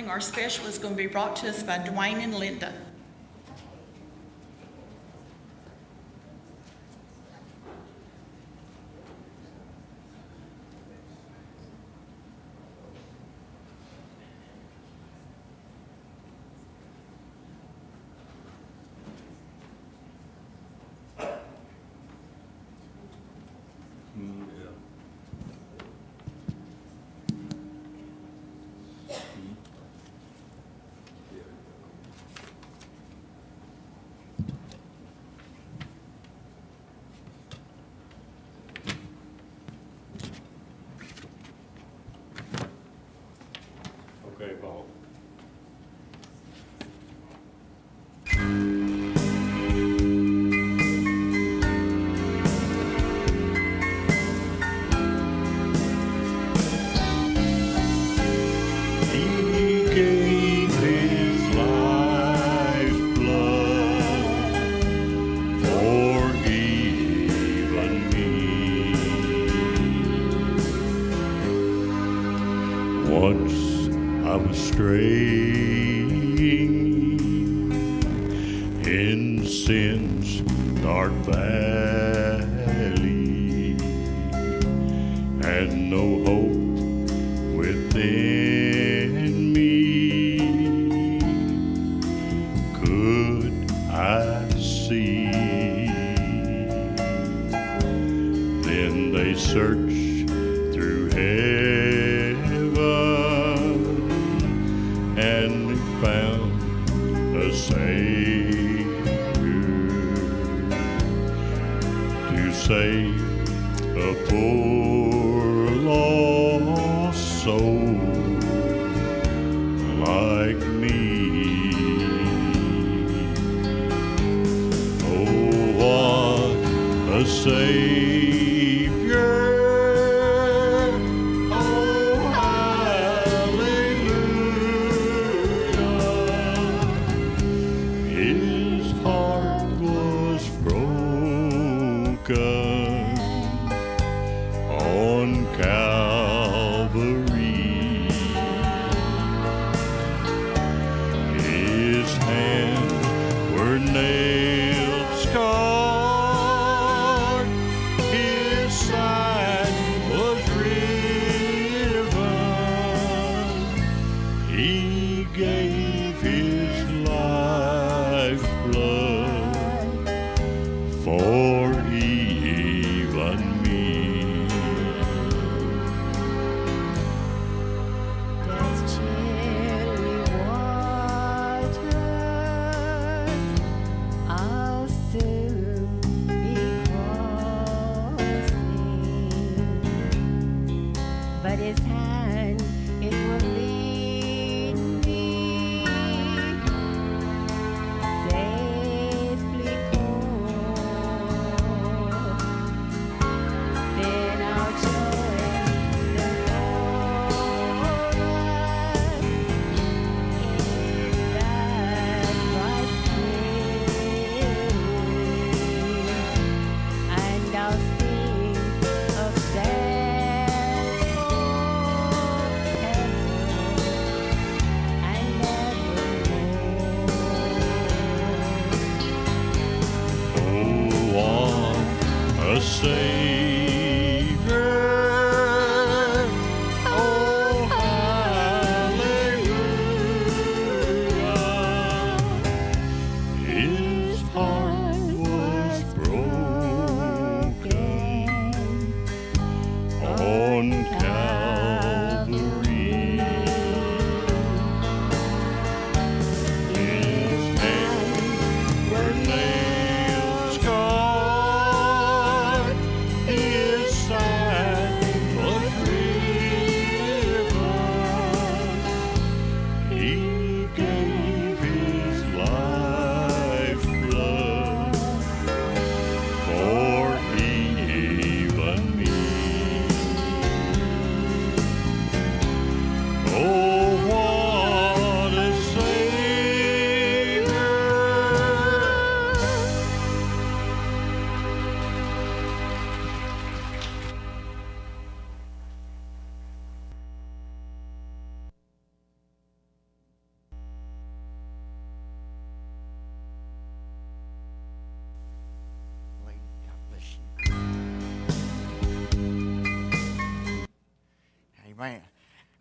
morning, our special is going to be brought to us by Dwayne and Linda. trade.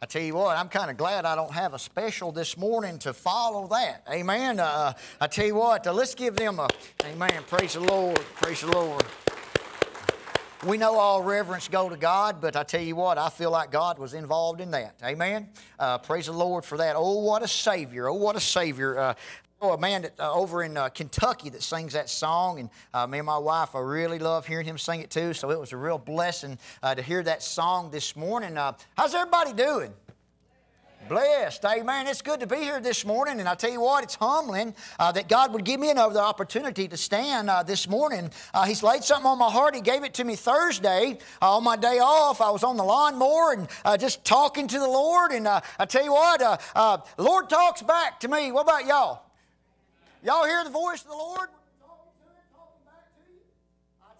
I tell you what, I'm kind of glad I don't have a special this morning to follow that. Amen. Uh, I tell you what, uh, let's give them a amen. Praise the Lord. Praise the Lord. We know all reverence go to God, but I tell you what, I feel like God was involved in that. Amen. Uh, praise the Lord for that. Oh, what a Savior! Oh, what a Savior! Uh, Oh, a man that, uh, over in uh, Kentucky that sings that song, and uh, me and my wife, I really love hearing him sing it too. So it was a real blessing uh, to hear that song this morning. Uh, how's everybody doing? Blessed, amen. It's good to be here this morning, and I tell you what, it's humbling uh, that God would give me another opportunity to stand uh, this morning. Uh, he's laid something on my heart. He gave it to me Thursday uh, on my day off. I was on the lawnmower and just talking to the Lord, and I tell you what, Lord talks back to me. What about y'all? Y'all hear the voice of the Lord?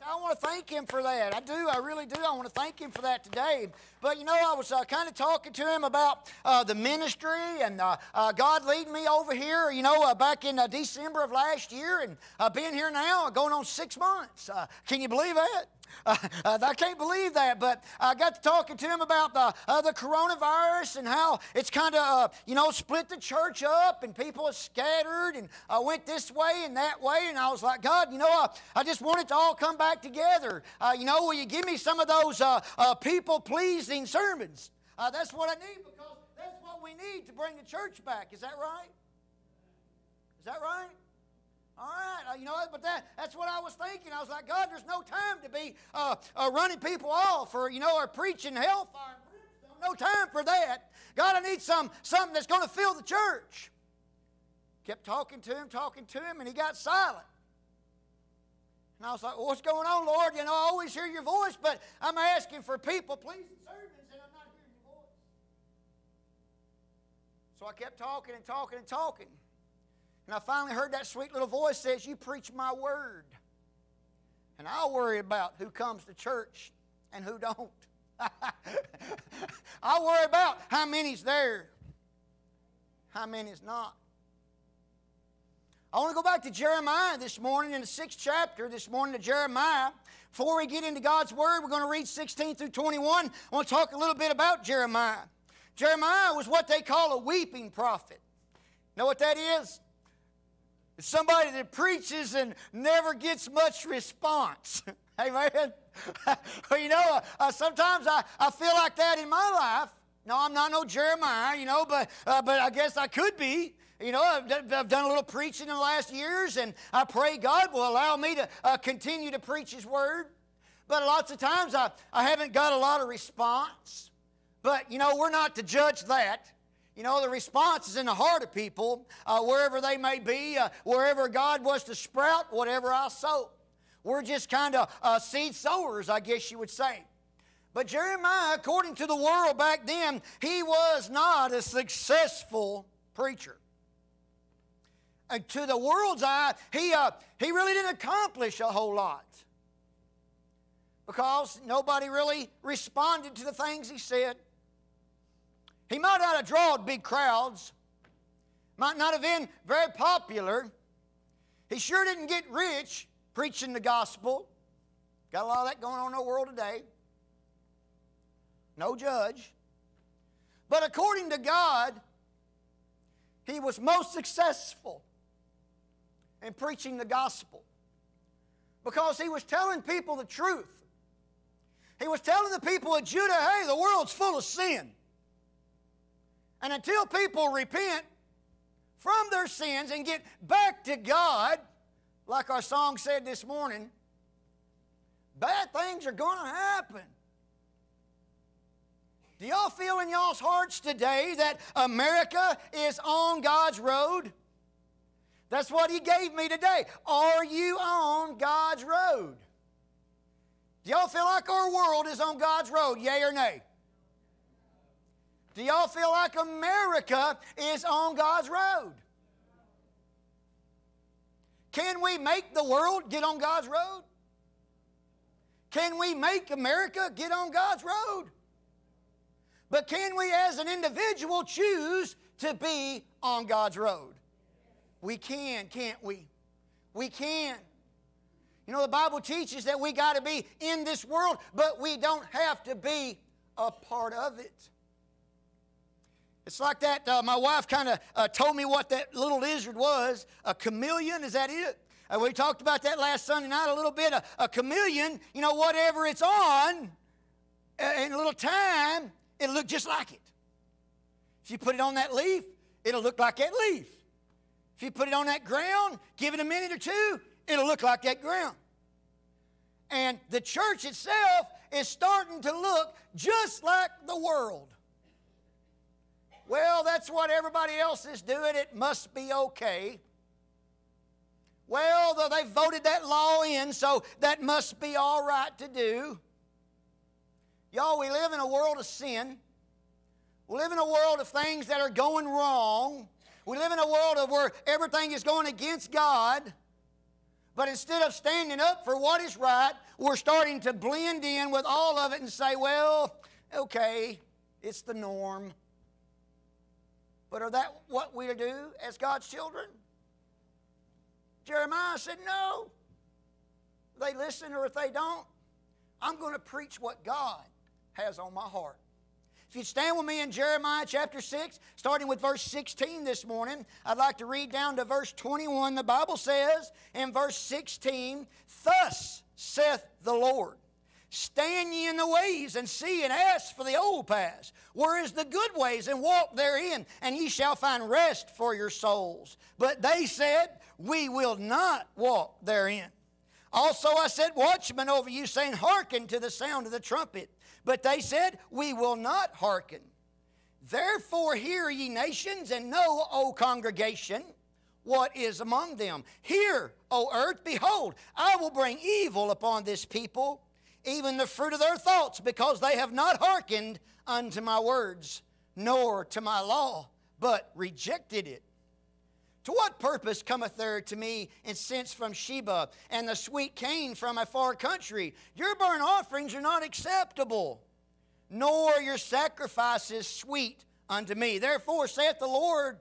I want to thank him for that. I do. I really do. I want to thank him for that today. But you know, I was uh, kind of talking to him about uh, the ministry and uh, uh God leading me over here, you know, uh, back in uh, December of last year and being here now, going on six months. can you believe that? Uh, uh, I can't believe that, but I got to talking to him about the, uh, the coronavirus and how it's kind of, uh, you know, split the church up and people are scattered and uh, went this way and that way. And I was like, God, you know, uh, I just want it to all come back together. you know, will you give me some of those people pleasing sermons? that's what I need because that's what we need to bring the church back. Is that right? Is that right? All right, uh, you know, but that, that's what I was thinking. I was like, God, there's no time to be uh, uh, running people off or, you know, or preaching hellfire. No time for that. God, I need some, something that's going to fill the church. Kept talking to him, talking to him, and he got silent. And I was like, well, what's going on, Lord? You know, I always hear your voice, but I'm asking for people pleasing servants, and I'm not hearing your voice. So I kept talking and talking and talking. And I finally heard that sweet little voice says, You preach my word. And I'll worry about who comes to church and who don't. I'll worry about how many's there, how many's not. I want to go back to Jeremiah this morning in the sixth chapter, this morning to Jeremiah. Before we get into God's Word, we're going to read 16 through 21. I want to talk a little bit about Jeremiah. Jeremiah was what they call a weeping prophet. Know what that is? Somebody that preaches and never gets much response. Amen. you know, uh, uh, sometimes I, I feel like that in my life. No, I'm not no Jeremiah, you know, but, uh, but I guess I could be. You know, I've, I've, done a little preaching in the last years, and I pray God will allow me to uh, continue to preach His Word. But lots of times I, I haven't got a lot of response. But, you know, we're not to judge that. You know, the response is in the heart of people, uh, wherever they may be, uh, wherever God was to sprout, whatever I sow. We're just kind of uh, seed sowers, I guess you would say. But Jeremiah, according to the world back then, he was not a successful preacher. And to the world's eye, he, uh, he really didn't accomplish a whole lot because nobody really responded to the things he said. He might not have drawn big crowds, might not have been very popular. He sure didn't get rich preaching the gospel. Got a lot of that going on in the world today. No judge. But according to God, he was most successful in preaching the gospel because he was telling people the truth. He was telling the people of Judah, hey, the world's full of sin. And until people repent from their sins and get back to God, like our song said this morning, bad things are going to happen. Do y'all feel in y'all's hearts today that America is on God's road? That's what He gave me today. Are you on God's road? Do y'all feel like our world is on God's road, yay or nay? Do y'all feel like America is on God's road? Can we make the world get on God's road? Can we make America get on God's road? But can we as an individual choose to be on God's road? We can, can't we? We can. You know, the Bible teaches that we got to be in this world, but we don't have to be a part of it. It's like that. Uh, my wife kind of uh, told me what that little lizard was. A chameleon, is that it? Uh, we talked about that last Sunday night a little bit. A, a chameleon, you know, whatever it's on, in a little time, it'll look just like it. If you put it on that leaf, it'll look like that leaf. If you put it on that ground, give it a minute or two, it'll look like that ground. And the church itself is starting to look just like the world. Well, that's what everybody else is doing. It must be okay. Well, they voted that law in, so that must be all right to do. Y'all, we live in a world of sin. We live in a world of things that are going wrong. We live in a world of where everything is going against God. But instead of standing up for what is right, we're starting to blend in with all of it and say, well, okay, it's the norm. But are that what we do as God's children? Jeremiah said, no. They listen or if they don't, I'm going to preach what God has on my heart. If you'd stand with me in Jeremiah chapter 6, starting with verse 16 this morning, I'd like to read down to verse 21. The Bible says in verse 16, Thus saith the Lord. Stand ye in the ways and see and ask for the old paths. Where is the good ways and walk therein, and ye shall find rest for your souls. But they said, We will not walk therein. Also I said, watchmen over you, saying, Hearken to the sound of the trumpet. But they said, We will not hearken. Therefore hear ye nations, and know, O congregation, what is among them. Hear, O earth, behold, I will bring evil upon this people even the fruit of their thoughts, because they have not hearkened unto my words, nor to my law, but rejected it. To what purpose cometh there to me incense from Sheba and the sweet cane from a far country? Your burnt offerings are not acceptable, nor your sacrifices sweet unto me. Therefore saith the Lord,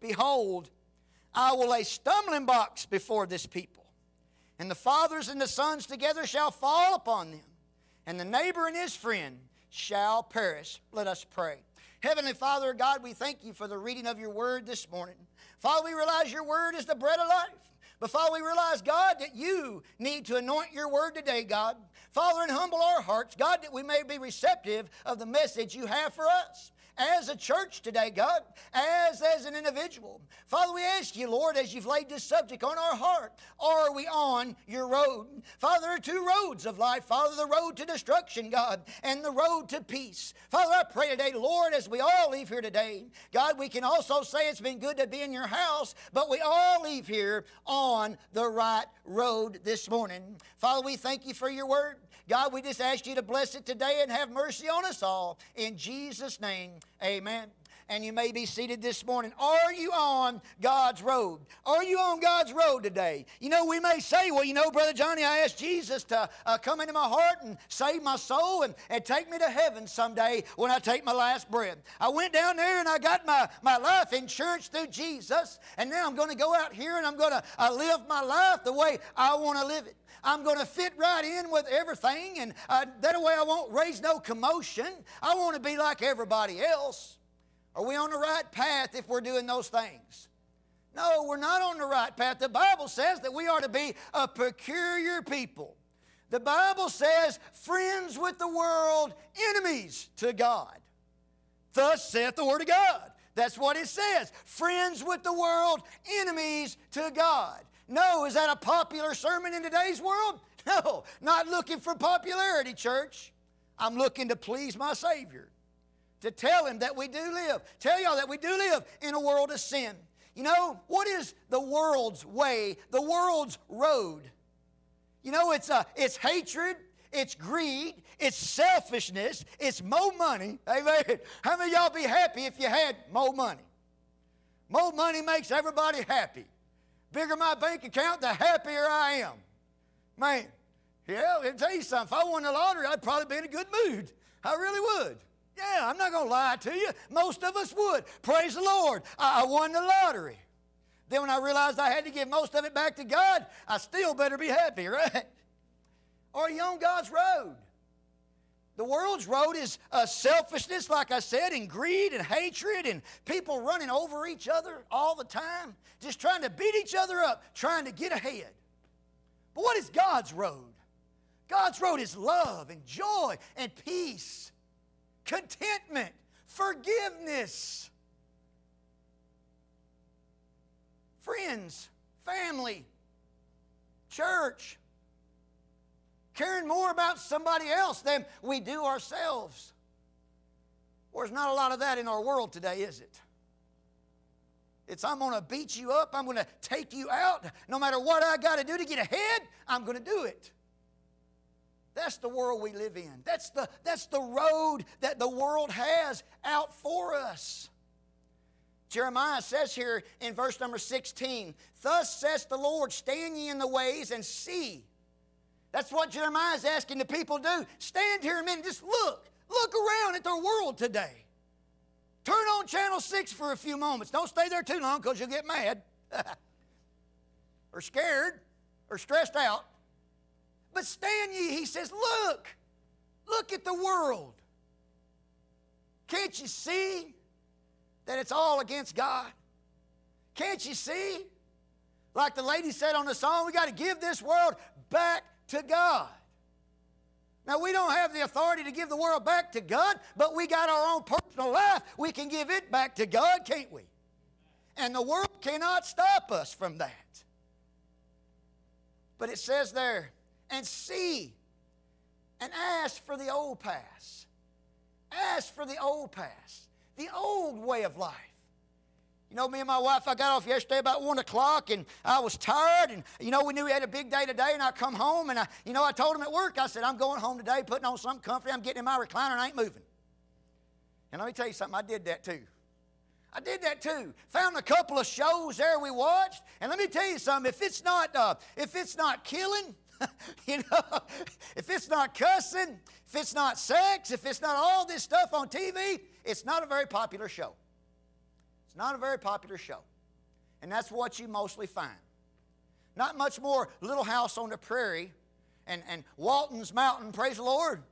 Behold, I will lay stumbling blocks before this people and the fathers and the sons together shall fall upon them, and the neighbor and his friend shall perish. Let us pray. Heavenly Father, God, we thank you for the reading of your word this morning. Father, we realize your word is the bread of life. But Father, we realize, God, that you need to anoint your word today, God. Father, and humble our hearts, God, that we may be receptive of the message you have for us as a church today, God, as, as an individual. Father, we ask you, Lord, as you've laid this subject on our heart, are we on your road? Father, there are two roads of life. Father, the road to destruction, God, and the road to peace. Father, I pray today, Lord, as we all leave here today, God, we can also say it's been good to be in your house, but we all leave here on the right road this morning. Father, we thank you for your word. God, we just ask you to bless it today and have mercy on us all. In Jesus' name, amen and you may be seated this morning. Are you on God's road? Are you on God's road today? You know, we may say, well, you know, Brother Johnnie, I asked Jesus to uh, come into my heart and save my soul and, and take me to heaven someday when I take my last breath. I went down there and I got my, my life insurance through Jesus, and now I'm going to go out here and I'm going to uh, live my life the way I want to live it. I'm going to fit right in with everything, and uh, that way I won't raise no commotion. I want to be like everybody else. Are we on the right path if we're doing those things? No, we're not on the right path. The Bible says that we are to be a peculiar people. The Bible says, friends with the world, enemies to God. Thus saith the Word of God. That's what it says. Friends with the world, enemies to God. No, is that a popular sermon in today's world? No, not looking for popularity, church. I'm looking to please my Savior, to tell Him that we do live, tell y'all that we do live in a world of sin. You know, what is the world's way, the world's road? You know, it's, uh, it's hatred, it's greed, it's selfishness, it's more money. Amen. How many y'all be happy if you had more money? More money makes everybody happy bigger my bank account, the happier I am. Man, yeah, I'll tell you something. If I won the lottery, I'd probably be in a good mood. I really would. Yeah, I'm not going to lie to you. Most of us would. Praise the Lord. I, I won the lottery. Then when I realized I had to give most of it back to God, I still better be happy, right? Are you on God's road? The world's road is uh, selfishness, like I said, and greed and hatred, and people running over each other all the time, just trying to beat each other up, trying to get ahead. But what is God's road? God's road is love and joy and peace, contentment, forgiveness, friends, family, church, caring more about somebody else than we do ourselves. Well, there's not a lot of that in our world today, is it? It's I'm going to beat you up, I'm going to take you out. No matter what I got to do to get ahead, I'm going to do it. That's the world we live in. That's the, that's the road that the world has out for us. Jeremiah says here in verse number 16, Thus says the Lord, stand ye in the ways and see that's what Jeremiah is asking the people to do. Stand here a minute, just look. Look around at their world today. Turn on channel 6 for a few moments. Don't stay there too long because you'll get mad or scared or stressed out. But stand ye, he says, look. Look at the world. Can't you see that it's all against God? Can't you see? Like the lady said on the song, we got to give this world back to God. Now, we don't have the authority to give the world back to God, but we got our own personal life. We can give it back to God, can't we? And the world cannot stop us from that. But it says there, and see and ask for the old past. Ask for the old past, the old way of life. You know, me and my wife, I got off yesterday about 1 o'clock and I was tired. And, you know, we knew we had a big day today. And I come home and, I, you know, I told him at work, I said, I'm going home today, putting on something comfy. I'm getting in my recliner and I ain't moving. And let me tell you something, I did that too. I did that too. Found a couple of shows there we watched. And let me tell you something, if it's not, uh, if it's not killing, you know, if it's not cussing, if it's not sex, if it's not all this stuff on TV, it's not a very popular show. It's not a very popular show. And that's what you mostly find. Not much more Little House on the Prairie and, and Walton's Mountain, praise the Lord.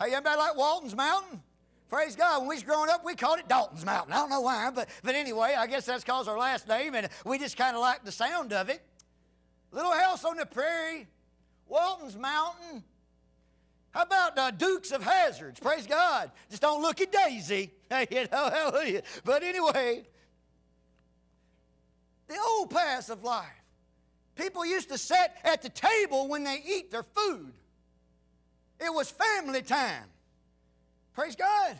Hey, anybody like Walton's Mountain? Praise God. When we was growing up, we called it Dalton's Mountain. I don't know why, but, but anyway, I guess that's because our last name, and we just kind of liked the sound of it. Little House on the Prairie, Walton's Mountain. How about uh, Dukes of Hazzards? Praise God. Just don't look at Daisy. Hey, you know, hallelujah. But anyway, the old paths of life. People used to sit at the table when they eat their food. It was family time. Praise God.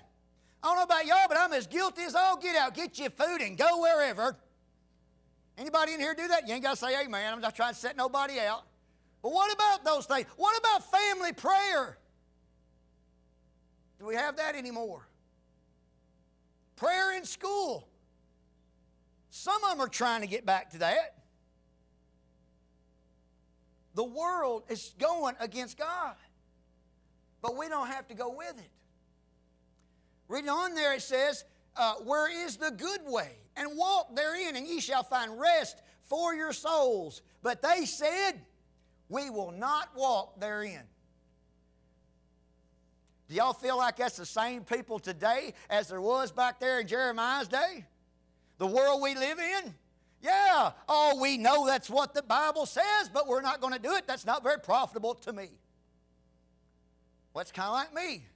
I don't know about y'all, but I'm as guilty as all get out. Get your food and go wherever. Anybody in here do that? You ain't got to say amen. I'm not trying to set nobody out. But what about those things? What about family prayer? Do we have that anymore? Prayer in school. Some of them are trying to get back to that. The world is going against God, but we don't have to go with it. Reading on there, it says, uh, Where is the good way? And walk therein, and ye shall find rest for your souls. But they said, We will not walk therein. Do y'all feel like that's the same people today as there was back there in Jeremiah's day? the world we live in? Yeah, oh, we know that's what the Bible says, but we're not going to do it. That's not very profitable to me. Well, it's kind of like me.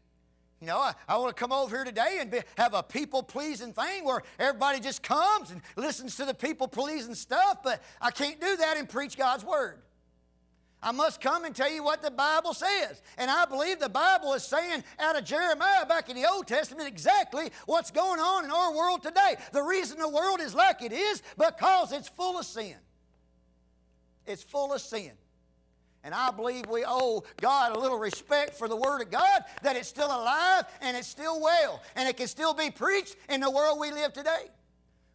You know, I, I want to come over here today and be, have a people pleasing thing where everybody just comes and listens to the people pleasing stuff, but I can't do that and preach God's Word. I must come and tell you what the Bible says. And I believe the Bible is saying out of Jeremiah back in the Old Testament exactly what's going on in our world today. The reason the world is like it is because it's full of sin. It's full of sin. And I believe we owe God a little respect for the Word of God, that it's still alive and it's still well, and it can still be preached in the world we live today.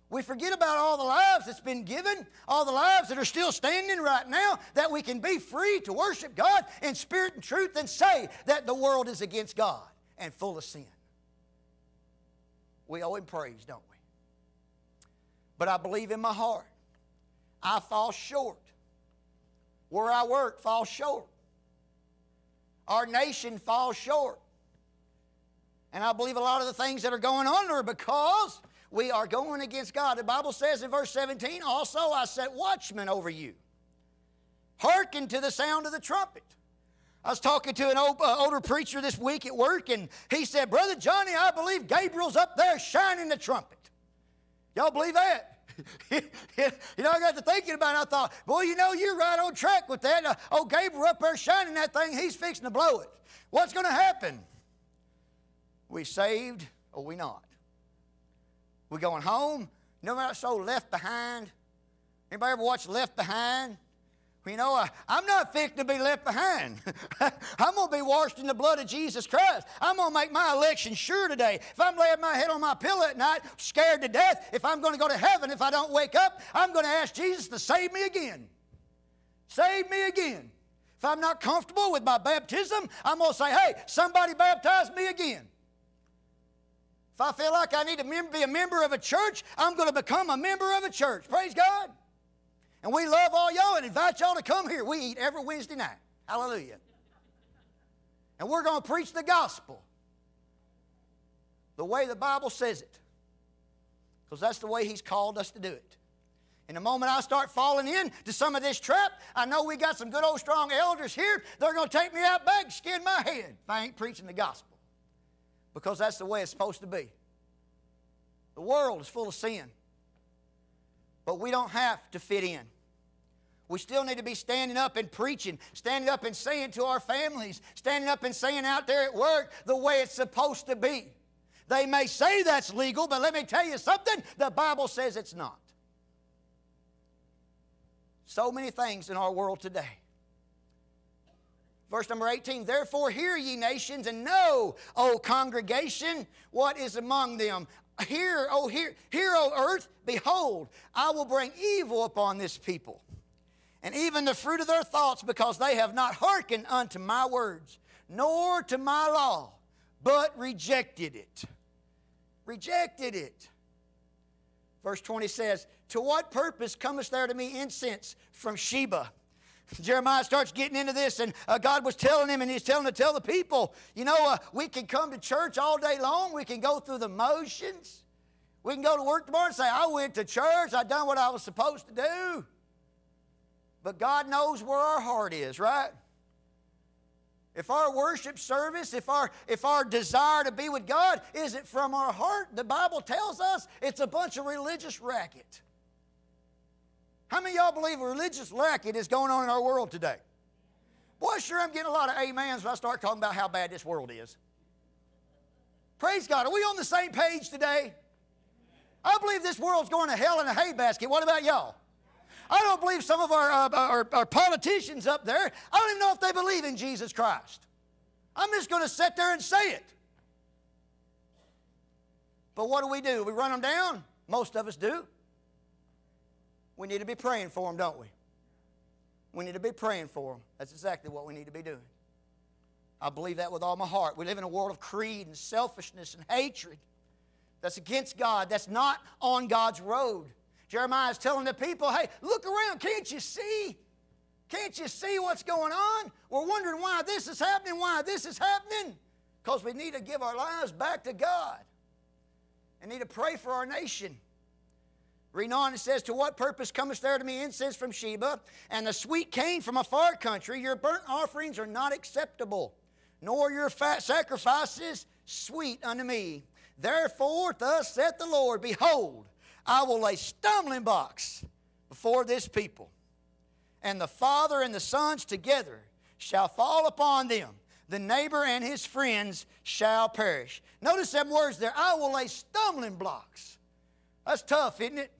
We forget about all the lives that's been given, all the lives that are still standing right now, that we can be free to worship God in spirit and truth and say that the world is against God and full of sin. We owe Him praise, don't we? But I believe in my heart, I fall short. Where I work falls short. Our nation falls short. And I believe a lot of the things that are going on are because we are going against God. The Bible says in verse 17, also I set watchmen over you. Hearken to the sound of the trumpet. I was talking to an old, uh, older preacher this week at work, and he said, Brother Johnnie, I believe Gabriel's up there shining the trumpet. Y'all believe that? you know, I got to thinking about it. I thought, boy, you know, you're right on track with that. Uh, oh, Gabriel up there shining that thing, he's fixing to blow it. What's going to happen? We saved or we not? We going home? No matter so left behind. Anybody ever watch Left Behind? You know, I, I'm not fixing to be left behind. I'm going to be washed in the blood of Jesus Christ. I'm going to make my election sure today. If I'm laying my head on my pillow at night, scared to death, if I'm going to go to heaven, if I don't wake up, I'm going to ask Jesus to save me again. Save me again. If I'm not comfortable with my baptism, I'm going to say, hey, somebody baptize me again. If I feel like I need to be a member of a church, I'm going to become a member of a church. Praise God. And we love all y'all and invite y'all to come here. We eat every Wednesday night. Hallelujah. And we're going to preach the gospel the way the Bible says it. Because that's the way He's called us to do it. And the moment I start falling into some of this trap, I know we got some good old strong elders here. They're going to take me out back, skin my head if I ain't preaching the gospel. Because that's the way it's supposed to be. The world is full of sin. But we don't have to fit in. We still need to be standing up and preaching, standing up and saying to our families, standing up and saying out there at work the way it's supposed to be. They may say that's legal, but let me tell you something the Bible says it's not. So many things in our world today. Verse number 18, therefore hear ye nations and know, O congregation, what is among them. Hear, O hear, hear, O earth, behold, I will bring evil upon this people, and even the fruit of their thoughts, because they have not hearkened unto my words, nor to my law, but rejected it. Rejected it. Verse 20 says, To what purpose comest there to me incense from Sheba? Jeremiah starts getting into this, and uh, God was telling him, and he's telling to tell the people, you know, uh, we can come to church all day long. We can go through the motions. We can go to work tomorrow and say, I went to church. I done what I was supposed to do. But God knows where our heart is, right? If our worship service, if our, if our desire to be with God isn't from our heart, the Bible tells us it's a bunch of religious racket. How many y'all believe a religious racket is going on in our world today? Boy, sure, I'm getting a lot of amens when I start talking about how bad this world is. Praise God. Are we on the same page today? I believe this world's going to hell in a hay basket. What about y'all? I don't believe some of our, uh, our, our, politicians up there, I don't even know if they believe in Jesus Christ. I'm just going to sit there and say it. But what do we do? We run them down? Most of us do. We need to be praying for them, don't we? We need to be praying for them. That's exactly what we need to be doing. I believe that with all my heart. We live in a world of creed and selfishness and hatred that's against God, that's not on God's road. Jeremiah is telling the people, hey, look around. Can't you see? Can't you see what's going on? We're wondering why this is happening, why this is happening. Because we need to give our lives back to God and need to pray for our nation. Reading on, it says, To what purpose comest there to me incense from Sheba, and the sweet cane from a far country? Your burnt offerings are not acceptable, nor your fat sacrifices sweet unto me. Therefore, thus saith the Lord, Behold, I will lay stumbling blocks before this people, and the father and the sons together shall fall upon them. The neighbor and his friends shall perish. Notice them words there. I will lay stumbling blocks. That's tough, isn't it?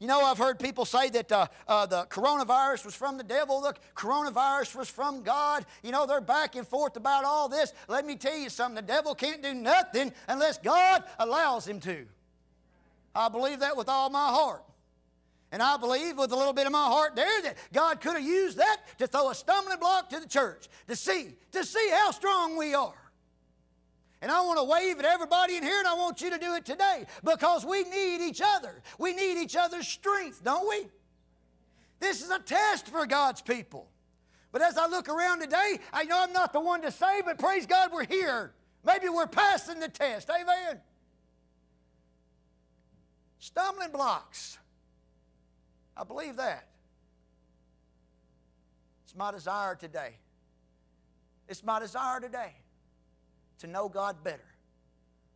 You know, I've heard people say that uh, uh, the coronavirus was from the devil, the coronavirus was from God. You know, they're back and forth about all this. Let me tell you something the devil can't do nothing unless God allows him to. I believe that with all my heart. And I believe with a little bit of my heart there that God could have used that to throw a stumbling block to the church to see, to see how strong we are. And I want to wave at everybody in here, and I want you to do it today because we need each other. We need each other's strength, don't we? This is a test for God's people. But as I look around today, I know I'm not the one to say, but praise God, we're here. Maybe we're passing the test. Amen. Stumbling blocks. I believe that. It's my desire today. It's my desire today to know God better.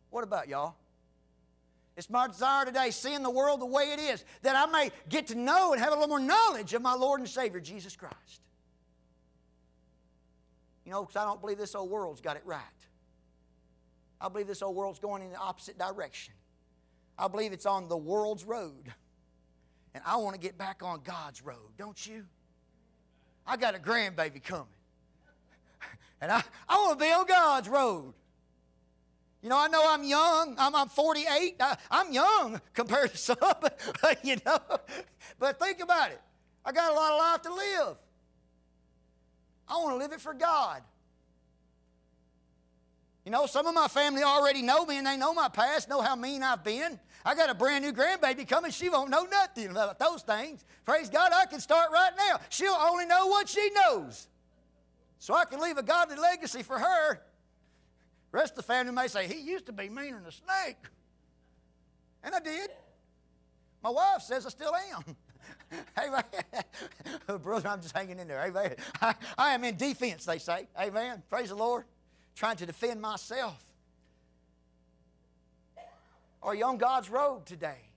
What about y'all? It's my desire today, seeing the world the way it is, that I may get to know and have a little more knowledge of my Lord and Savior, Jesus Christ. You know, because I don't believe this old world's got it right. I believe this old world's going in the opposite direction. I believe it's on the world's road. And I want to get back on God's road, don't you? I got a grandbaby coming. And I, To be God's road. You know, I know I'm young. I'm, I'm 48. I, am young compared to some, you know. But think about it. I got a lot of life to live. I want to live it for God. You know, some of my family already know me and they know my past, know how mean I've been. I got a brand new grandbaby coming. She won't know nothing about those things. Praise God, I can start right now. She'll only know what she knows. So I can leave a godly legacy for her. The rest of the family may say, he used to be meaner than a snake. And I did. My wife says I still am. Amen. Brother, I'm just hanging in there. Amen. I, I am in defense, they say. Amen. Praise the Lord. Trying to defend myself. Are you on God's road today?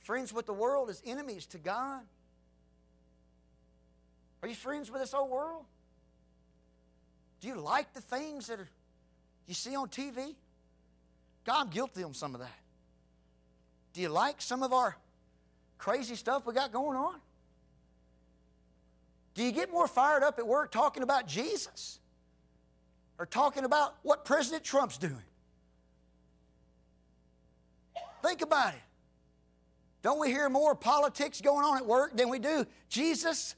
Friends with the world is enemies to God. Are you friends with this old world? Do you like the things that are, you see on TV? God, I'm guilty on some of that. Do you like some of our crazy stuff we got going on? Do you get more fired up at work talking about Jesus or talking about what President Trump's doing? Think about it. Don't we hear more politics going on at work than we do Jesus?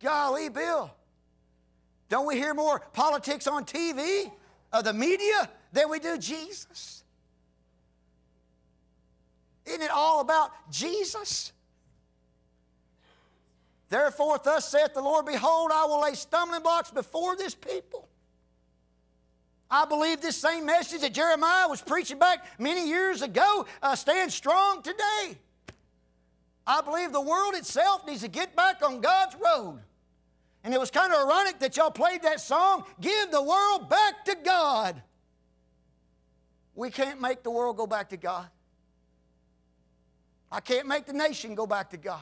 Golly, Bill. Don't we hear more politics on TV, of the media, than we do Jesus? Isn't it all about Jesus? Therefore, thus saith the Lord, Behold, I will lay stumbling blocks before this people. I believe this same message that Jeremiah was preaching back many years ago uh, stands strong today. I believe the world itself needs to get back on God's road. And it was kind of ironic that y'all played that song, Give the World Back to God. We can't make the world go back to God. I can't make the nation go back to God.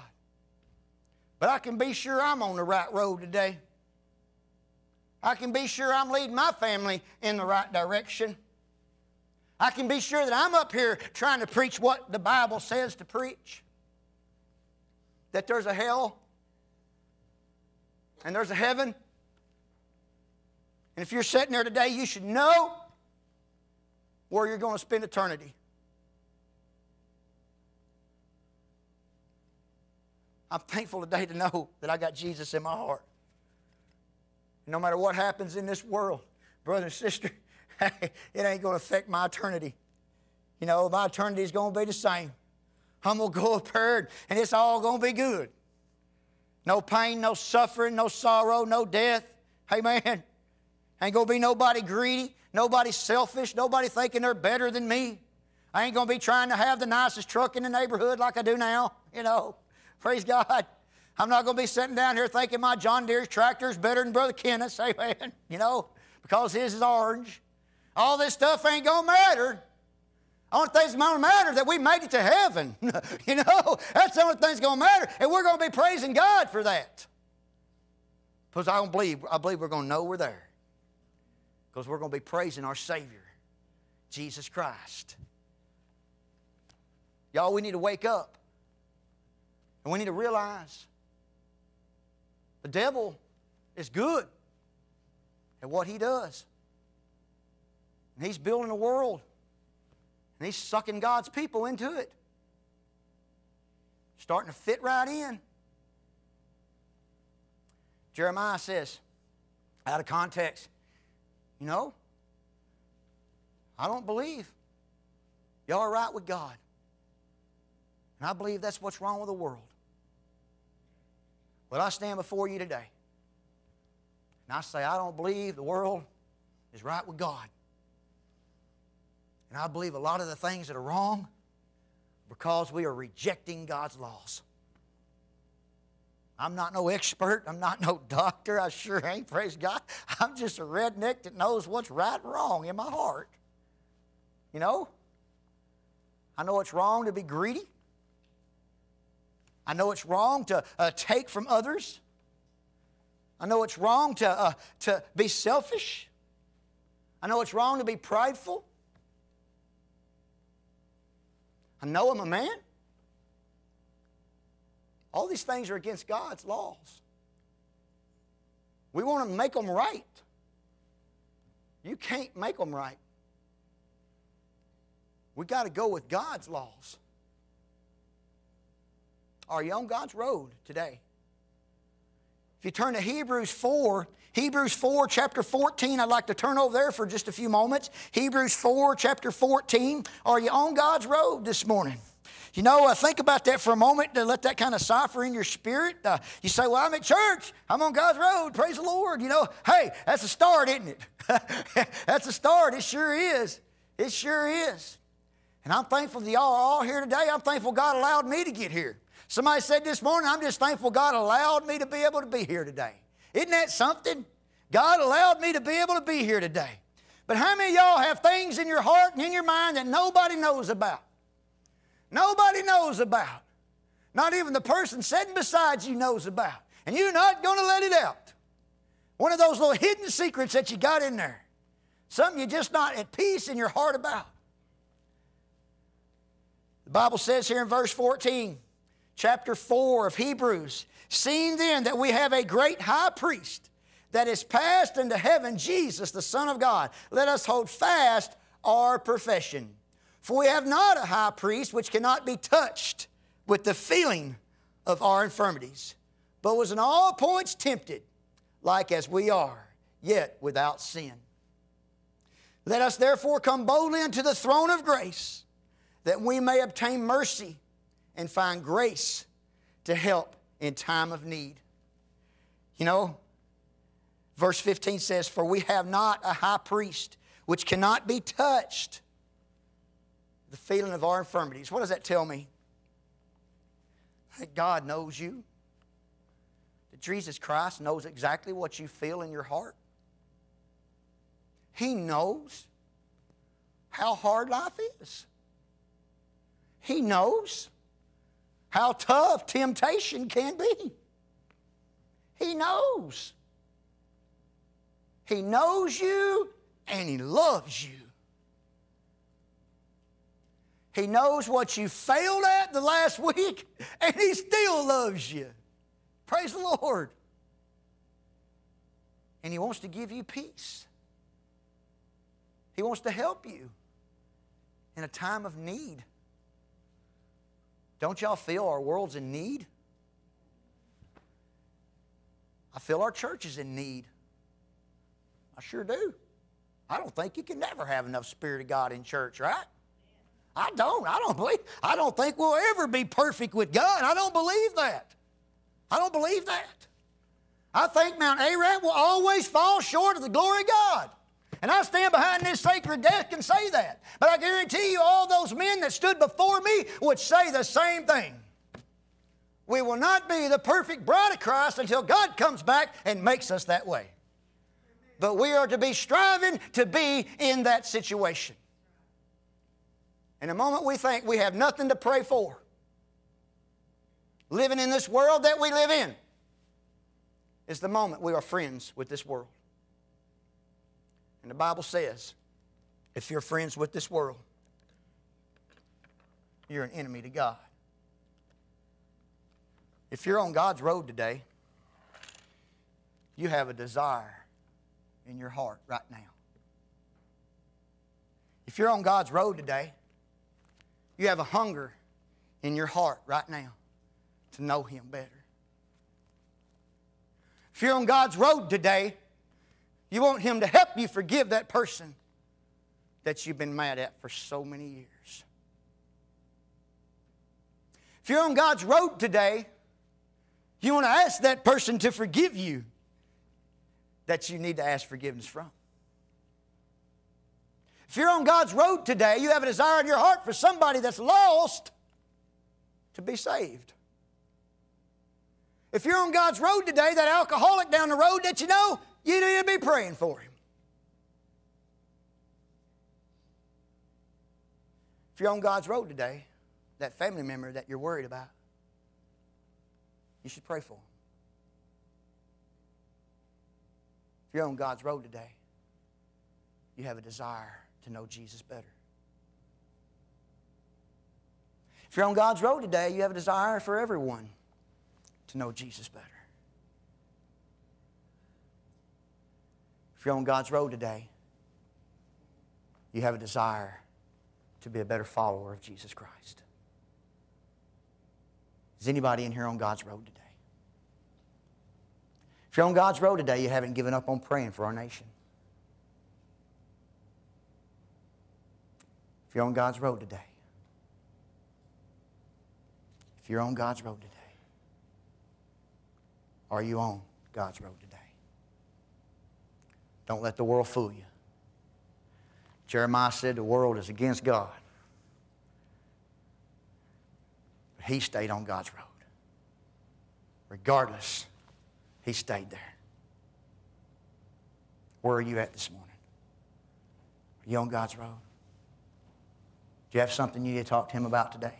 But I can be sure I'm on the right road today. I can be sure I'm leading my family in the right direction. I can be sure that I'm up here trying to preach what the Bible says to preach. That there's a hell and there's a heaven. And if you're sitting there today, you should know where you're going to spend eternity. I'm thankful today to know that I got Jesus in my heart. No matter what happens in this world, brother and sister, it ain't going to affect my eternity. You know, my eternity is going to be the same. I'm going to go up there and it's all going to be good. No pain, no suffering, no sorrow, no death. Amen. Ain't going to be nobody greedy, nobody selfish, nobody thinking they're better than me. I ain't going to be trying to have the nicest truck in the neighborhood like I do now, you know. Praise God. I'm not going to be sitting down here thinking my John Deere tractor is better than Brother Kenneth's, amen, you know, because his is orange. All this stuff ain't going to matter. Only thing's to matter that we made it to heaven. you know, that's the only thing that's going to matter. And we're going to be praising God for that. Because I don't believe, I believe we're going to know we're there. Because we're going to be praising our Savior, Jesus Christ. Y'all, we need to wake up. And we need to realize the devil is good at what he does. And he's building a world. And he's sucking God's people into it. Starting to fit right in. Jeremiah says, out of context, you know, I don't believe y'all are right with God. And I believe that's what's wrong with the world. But I stand before you today And I say, I don't believe the world is right with God. And I believe a lot of the things that are wrong because we are rejecting God's laws. I'm not no expert. I'm not no doctor. I sure ain't, praise God. I'm just a redneck that knows what's right and wrong in my heart. You know? I know it's wrong to be greedy. I know it's wrong to uh, take from others. I know it's wrong to, uh, to be selfish. I know it's wrong to be prideful. I know I'm a man. All these things are against God's laws. We want to make them right. You can't make them right. We got to go with God's laws. Are you on God's road today? If you turn to Hebrews 4, Hebrews 4, chapter 14, I'd like to turn over there for just a few moments. Hebrews 4, chapter 14. Are you on God's road this morning? You know, uh, think about that for a moment to let that kind of cipher in your spirit. Uh, you say, Well, I'm at church. I'm on God's road. Praise the Lord. You know, hey, that's a start, isn't it? that's a start. It sure is. It sure is. And I'm thankful that y'all are all here today. I'm thankful God allowed me to get here. Somebody said this morning, I'm just thankful God allowed me to be able to be here today. Isn't that something? God allowed me to be able to be here today. But how many y'all have things in your heart and in your mind that nobody knows about? Nobody knows about. Not even the person sitting beside you knows about. And you're not going to let it out. One of those little hidden secrets that you got in there. Something you're just not at peace in your heart about. The Bible says here in verse 14, chapter 4 of Hebrews, seeing then that we have a great high priest that is passed into heaven, Jesus, the Son of God, let us hold fast our profession. For we have not a high priest which cannot be touched with the feeling of our infirmities, but was in all points tempted, like as we are, yet without sin. Let us therefore come boldly unto the throne of grace, that we may obtain mercy and find grace to help in time of need. You know, verse 15 says, For we have not a high priest which cannot be touched the feeling of our infirmities. What does that tell me? That God knows you. That Jesus Christ knows exactly what you feel in your heart. He knows how hard life is. He knows how tough temptation can be. He knows. He knows you and He loves you. He knows what you failed at the last week and He still loves you. Praise the Lord. And He wants to give you peace. He wants to help you in a time of need. Don't y'all feel our world's in need? I feel our church is in need. I sure do. I don't think you can never have enough Spirit of God in church, right? I don't. I don't believe. I don't think we'll ever be perfect with God. I don't believe that. I don't believe that. I think Mount Ararat will always fall short of the glory of God. And I stand behind this sacred desk and say that. But I guarantee you, all those men that stood before me would say the same thing. We will not be the perfect bride of Christ until God comes back and makes us that way. But we are to be striving to be in that situation. And the moment we think we have nothing to pray for, living in this world that we live in, is the moment we are friends with this world. And the Bible says if you're friends with this world, you're an enemy to God. If you're on God's road today, you have a desire in your heart right now. If you're on God's road today, you have a hunger in your heart right now to know Him better. If you're on God's road today, you want Him to help you forgive that person that you've been mad at for so many years. If you're on God's road today, you want to ask that person to forgive you that you need to ask forgiveness from. If you're on God's road today, you have a desire in your heart for somebody that's lost to be saved. If you're on God's road today, that alcoholic down the road that you know, you need to be praying for him. If you're on God's road today, that family member that you're worried about, you should pray for him. If you're on God's road today, you have a desire to know Jesus better. If you're on God's road today, you have a desire for everyone to know Jesus better. If you're on God's road today, you have a desire to be a better follower of Jesus Christ. Is anybody in here on God's road today? If you're on God's road today, you haven't given up on praying for our nation. If you're on God's road today, if you're on God's road today, are you on God's road today? Don't let the world fool you. Jeremiah said the world is against God. But he stayed on God's road. Regardless, he stayed there. Where are you at this morning? Are you on God's road? Do you have something you need to talk to him about today?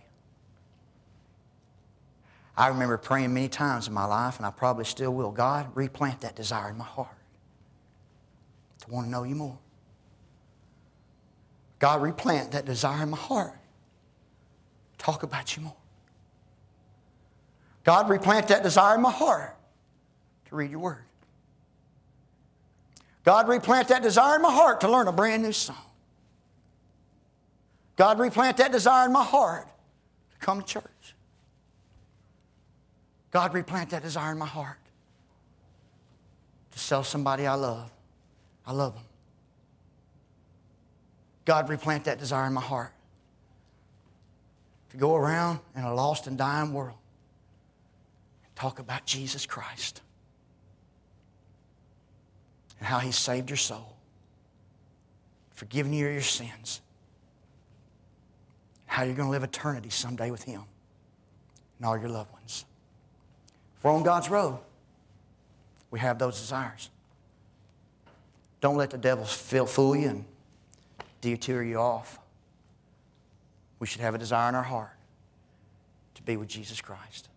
I remember praying many times in my life, and I probably still will. God, replant that desire in my heart want to know you more. God, replant that desire in my heart. Talk about you more. God, replant that desire in my heart to read your word. God, replant that desire in my heart to learn a brand new song. God, replant that desire in my heart to come to church. God, replant that desire in my heart to sell somebody I love. I love them. God, replant that desire in my heart to go around in a lost and dying world and talk about Jesus Christ and how He saved your soul, forgiven you your sins, how you're going to live eternity someday with Him and all your loved ones. If we're on God's road, we have those desires. Don't let the devil fool you and deter you off. We should have a desire in our heart to be with Jesus Christ.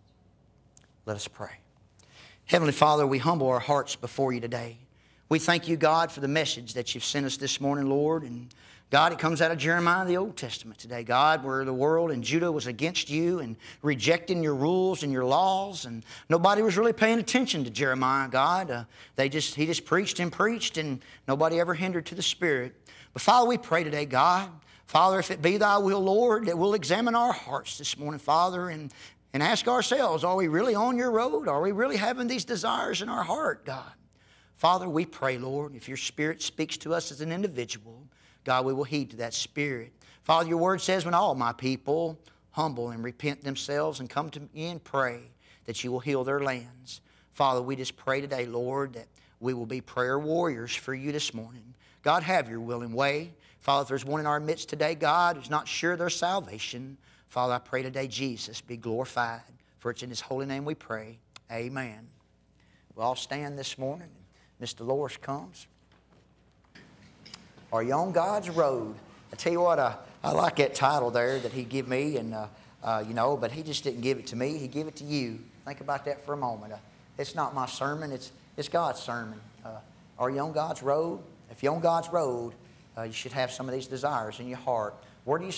Let us pray. Heavenly Father, we humble our hearts before you today. We thank you, God, for the message that you've sent us this morning, Lord. And God, it comes out of Jeremiah, the Old Testament today, God, where the world and Judah was against you and rejecting your rules and your laws, and nobody was really paying attention to Jeremiah, God. Uh, they just he just preached and preached, and nobody ever hindered to the Spirit. But Father, we pray today, God, Father, if it be Thy will, Lord, that we'll examine our hearts this morning, Father, and and ask ourselves, are we really on your road? Are we really having these desires in our heart, God? Father, we pray, Lord, if your Spirit speaks to us as an individual, God, we will heed to that Spirit. Father, your word says, when all my people humble and repent themselves and come to me and pray, that you will heal their lands. Father, we just pray today, Lord, that we will be prayer warriors for you this morning. God, have your will and way. Father, if there's one in our midst today, God, who's not sure of their salvation, Father, I pray today, Jesus, be glorified. For it's in his holy name we pray. Amen. We'll all stand this morning. Mr. Dolores comes. Are you on God's road? I tell you what, I, I like that title there that he give me, and uh, uh, you know, but he just didn't give it to me. He gave it to you. Think about that for a moment. Uh, it's not my sermon. It's it's God's sermon. Uh, are you on God's road? If you're on God's road, uh, you should have some of these desires in your heart. Where do you